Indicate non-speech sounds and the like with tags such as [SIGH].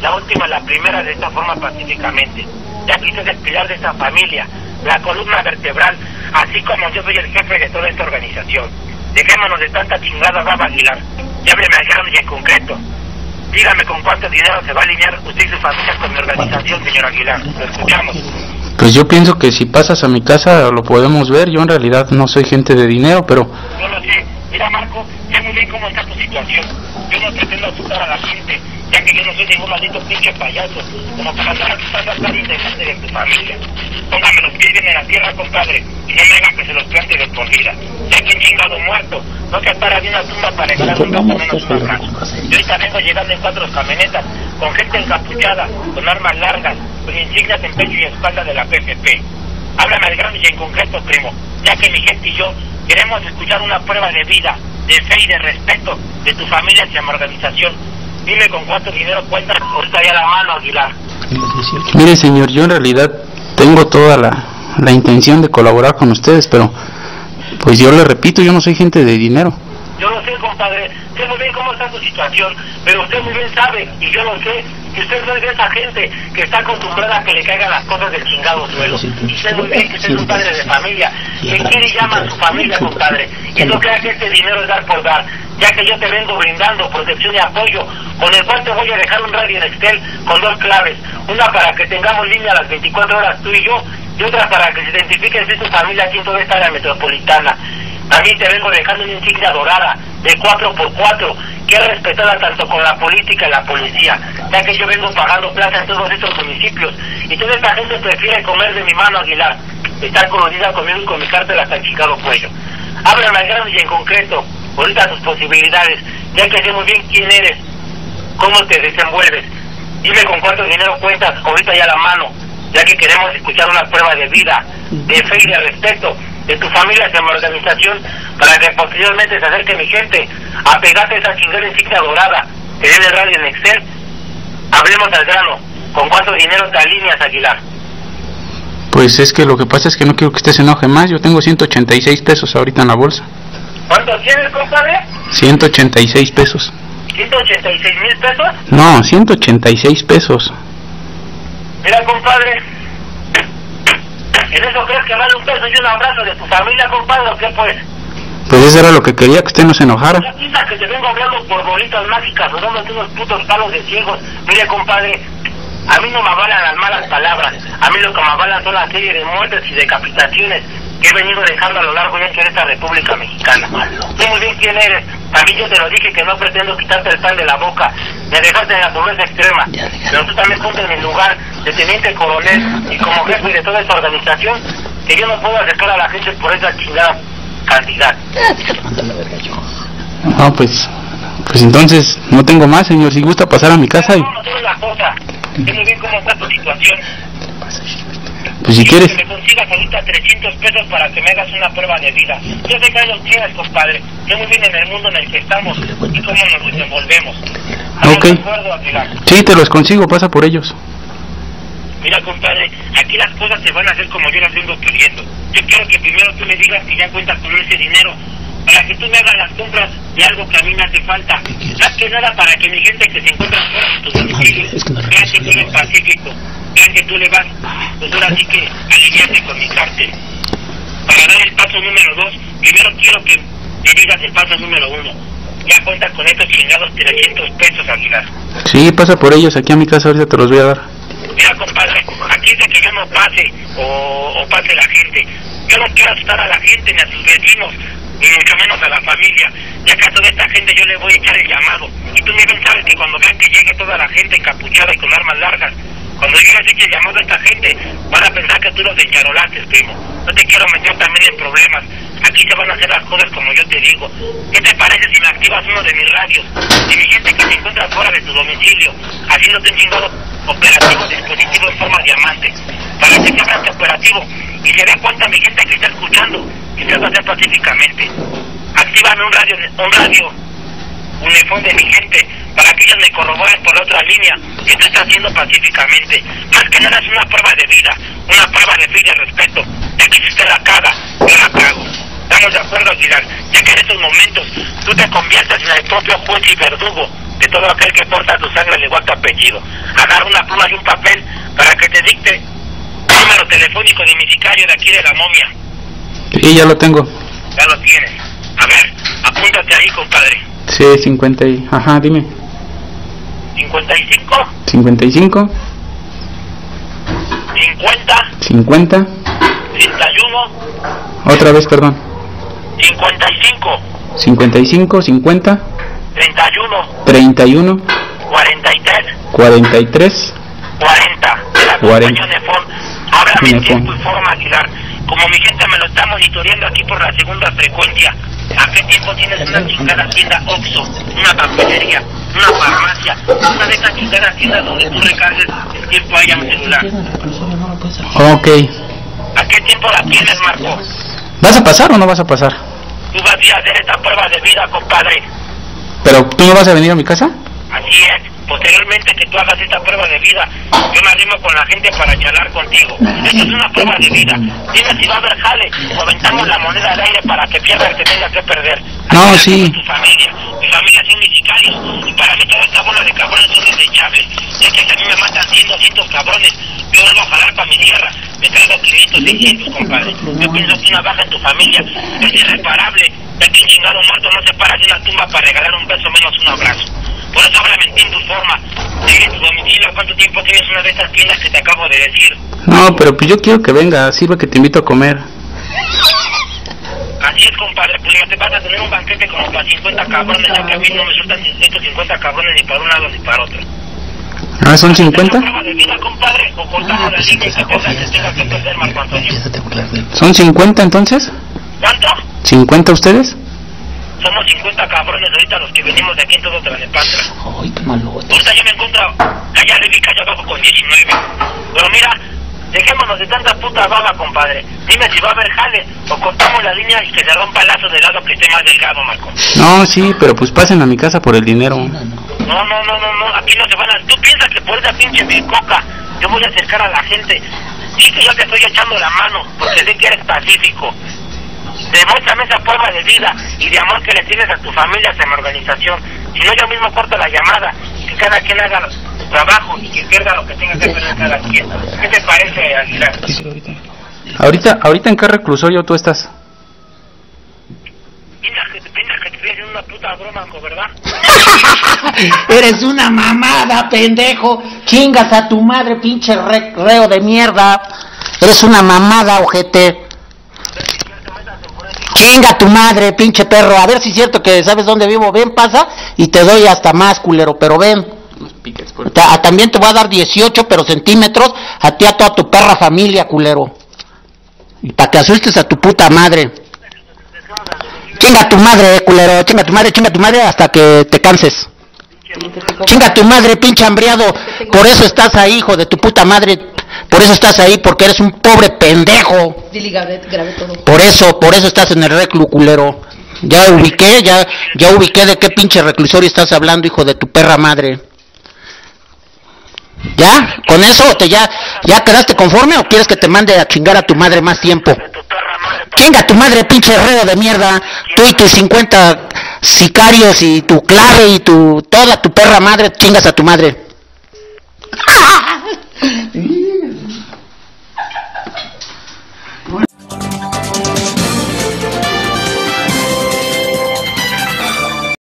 La última, la primera de esta forma pacíficamente. Ya quise despedir de esta familia, la columna vertebral, así como yo soy el jefe de toda esta organización. Dejémonos de tanta chingada baba Aguilar. Y hábleme al grano y en concreto. Dígame con cuánto dinero se va a alinear usted y su familia con mi organización, señor Aguilar. Lo escuchamos. Pues yo pienso que si pasas a mi casa lo podemos ver. Yo en realidad no soy gente de dinero, pero lo sé. Mira, Marco, sé muy bien cómo está tu situación. Yo no pretendo asustar a la gente, ya que yo no soy ningún maldito pinche payaso, como para andar asustando a nadie de gente de tu familia. Póngame los pies bien en la tierra, compadre, y no me hagan que se los plante de por vida. Ya que un chingado muerto, no se para de una tumba para regalar un gato menos un abrazo. Yo ahorita vengo llegando en cuatro camionetas, con gente encapuchada, con armas largas, con insignias en pecho y espalda de la PFP. Háblame al grano y en concreto, primo, ya que mi gente y yo queremos escuchar una prueba de vida, de fe y de respeto de tu familia hacia mi organización. Dime con cuánto dinero cuentas ahorita ya la mano, Aguilar. mire señor, yo en realidad tengo toda la, la intención de colaborar con ustedes, pero pues yo le repito, yo no soy gente de dinero. Yo lo sé, compadre, sé muy bien cómo está su situación, pero usted muy bien sabe, y yo lo sé, que usted no es de esa gente que está acostumbrada a que le caigan las cosas del chingado suelo. Y sé muy bien que usted es un padre de familia, que quiere y llama a su familia, compadre, y no crea que este dinero es dar por dar, ya que yo te vengo brindando protección y apoyo, con el cual te voy a dejar un radio en Excel con dos claves, una para que tengamos línea a las 24 horas tú y yo, y otra para que se identifique si tu familia aquí en toda esta área metropolitana. También te vengo dejando una insignia dorada de 4x4 que es respetada tanto con la política y la policía, ya que yo vengo pagando plata en todos estos municipios y toda esta gente prefiere comer de mi mano Aguilar, estar colorida conmigo y con mi cártel hasta el chicado cuello. Háblame al grano y en concreto, ahorita tus posibilidades, ya que sé muy bien quién eres, cómo te desenvuelves. Dime con cuánto dinero cuentas ahorita ya la mano, ya que queremos escuchar una prueba de vida, de fe y de respeto de tu familia hacia mi organización para que posteriormente se acerque mi gente a pegarte esa chingada insignia dorada que viene el radio en Excel. Hablemos al grano. ¿Con cuánto dinero te alineas, Aguilar? Pues es que lo que pasa es que no quiero que usted se enoje más. Yo tengo 186 pesos ahorita en la bolsa. ¿Cuánto tienes, compadre? 186 pesos. ¿186 mil pesos? No, 186 pesos. Mira, compadre. ¿En eso crees que vale un peso y un abrazo de tu familia, compadre, o qué pues? Pues eso era lo que quería, que usted no se enojara. Ya piensa que te vengo hablando por bolitas mágicas, o dándote unos putos palos de ciegos. Mire, compadre, a mí no me avalan las malas palabras. A mí lo que me avalan son la serie de muertes y decapitaciones que he venido dejando a lo largo y ancho de esta República Mexicana. Sé muy bien quién eres. También yo te lo dije que no pretendo quitarte el pan de la boca, ni dejarte en la pobreza extrema. Pero tú también ponte en mi lugar de teniente coronel y como jefe de toda esta organización, que yo no puedo acercar a la gente por esa chingada cantidad. No, pues, pues entonces no tengo más, señor. Si gusta pasar a mi casa y, pues si quieres, Que me consigas ahorita 300 pesos para que me hagas una prueba de vida. Yo sé que ahí los tienes, compadre. Sé muy bien en el mundo en el que estamos y cómo nos desenvolvemos. ¿Estamos Ok. sí, te los consigo, pasa por ellos. Mira, compadre, aquí las cosas se van a hacer como yo las vengo queriendo. Yo quiero que primero tú me digas que ya cuentas con ese dinero para que tú me hagas las compras de algo que a mí me hace falta. Más que nada para que mi gente que se encuentra fuera de tu domicilio vea que tú eres pacífico, vea que tú le vas, pues ahora sí que alinearte con mi cártel. Para dar el paso número dos, primero quiero que me digas el paso número uno. Ya cuentas con estos chingados 300 pesos, Aguilar. Sí, pasa por ellos aquí a mi casa, ahorita te los voy a dar. Mira, compadre, aquí es de que yo no pase o, pase la gente. Yo no quiero asustar a la gente, ni a sus vecinos, ni mucho menos a la familia. Ya que a toda esta gente yo le voy a echar el llamado. Y tú bien sabes que cuando vean que llegue toda la gente encapuchada y con armas largas, cuando yo les eche el llamado a esta gente, van a pensar que tú los encharolaste, primo. No te quiero meter también en problemas. Aquí se van a hacer las cosas como yo te digo. ¿Qué te parece si me activas uno de mis radios? Y mi gente que se encuentra fuera de tu domicilio, haciéndote un chingado operativo dispositivo en forma diamante. Para que se abra este operativo y se dé cuenta mi gente que está escuchando que se va a hacer pacíficamente. Actívame un radio, un radio uniforme de mi gente para que ellos me corroboren por otra línea que tú estás haciendo pacíficamente. Más que nada es una prueba de vida, una prueba de fe y de respeto. De que si usted la caga, yo la cago. ¿Estamos de acuerdo? Aguilar, ya que en estos momentos tú te conviertes en el propio juez y verdugo de todo aquel que porta tu sangre al igual que apellido. Agarra una pluma y un papel para que te dicte el número telefónico de mi sicario de aquí de la momia. Y ya lo tengo. Ya lo tienes. A ver, apúntate ahí, compadre. Sí, 50 y... Ajá, dime. 55, 55, 50, 50, 31, otra vez, perdón. 55, 55, 50, 31, 31, 43, 43, 40. De la 40. compañía Nefón. Háblame en tiempo y forma, Aguilar. Como mi gente me lo está monitoreando aquí por la segunda frecuencia, ¿a qué tiempo tienes una chingada tienda Oxxo, una papelería, una farmacia, una de esas chingadas tiendas donde tú recargues el tiempo ahí a un celular? Ok. ¿A qué tiempo la tienes, Marco? ¿Vas a pasar o no vas a pasar? Tú vas a hacer esta prueba de vida, compadre. ¿Pero tú no vas a venir a mi casa? Así es. Posteriormente que tú hagas esta prueba de vida, yo me arrimo con la gente para charlar contigo. Esto es una prueba de vida. Dime si va a haber jale o aventamos la moneda al aire para que pierda el que tenga que perder. No, Así sí. Tu familia. Mi familia sicarios. Y para mí toda esta bola de cabrones son desechables. Es que si a mí me matan 100, 200 cabrones, yo vuelvo a jalar para mi tierra. Me traigo 500, 600, compadre. Yo pienso que una baja en tu familia es irreparable. Ya que un chingado muerto no se para de una tumba para regalar un beso menos un abrazo. Por eso háblame en tiempo y forma. Sigue tu domicilio. ¿Cuánto tiempo tienes una de estas tiendas que te acabo de decir? No, pero pues yo quiero que venga, sirve que te invito a comer. Así es, compadre. Pues ya te vas a tener un banquete como para 50 cabrones. Ya que a mí no me sueltan estos 50 cabrones ni para un lado ni para otro. Ah, ¿son ¿Una 50? de que perder Marco Antonio? ¿Son 50 entonces? ¿Cuánto? ¿50 ustedes? Somos 50 cabrones ahorita los que venimos de aquí en todo Tlalnepantla. Ay, qué malote. Ahorita yo me encuentro allá arriba y allá abajo con 19. Pero mira, dejémonos de tanta puta baba, compadre. Dime si va a haber jale o cortamos la línea y que se rompa el lazo del lado que esté más delgado, Marco. No, sí, pero pues pasen a mi casa por el dinero. No, no, no, no, no, aquí no se van a... Tú piensas que por esa pinche coca yo voy a acercar a la gente. Sí que yo te estoy echando la mano, porque sé que eres pacífico. Demuéstrame esa prueba de vida y de amor que le tienes a tu familia, a mi organización. Si no, yo mismo corto la llamada y cada quien haga trabajo y que pierda lo que tenga que perder cada quien. ¿Qué te parece, Aguilar? Ahorita, ahorita en qué reclusorio tú estás? Piensas que, piensas que te una puta broma, ¿no, ¿verdad? [LAUGHS] Eres una mamada, pendejo. Chingas a tu madre, pinche re- reo de mierda. Eres una mamada, ojete. Chinga a tu madre, pinche perro. A ver si es cierto que sabes dónde vivo. Ven, pasa y te doy hasta más, culero. Pero ven. Ta- a- también te voy a dar 18, pero centímetros. A ti, a toda tu perra familia, culero. Y para que asustes a tu puta madre. Chinga a tu madre, eh, culero. Chinga a tu madre, chinga a tu madre hasta que te canses. Chinga a tu madre, pinche hambriado. Por eso estás ahí, hijo de tu puta madre. Por eso estás ahí, porque eres un pobre pendejo. Por eso, por eso estás en el reclu, culero. Ya ubiqué, ya, ya ubiqué de qué pinche reclusorio estás hablando, hijo de tu perra madre. ¿Ya? ¿Con eso te ya, ya quedaste conforme o quieres que te mande a chingar a tu madre más tiempo? Chinga tu madre, pinche reo de mierda. Tú y tus 50 sicarios y tu clave y tu toda tu perra madre, chingas a tu madre. [LAUGHS]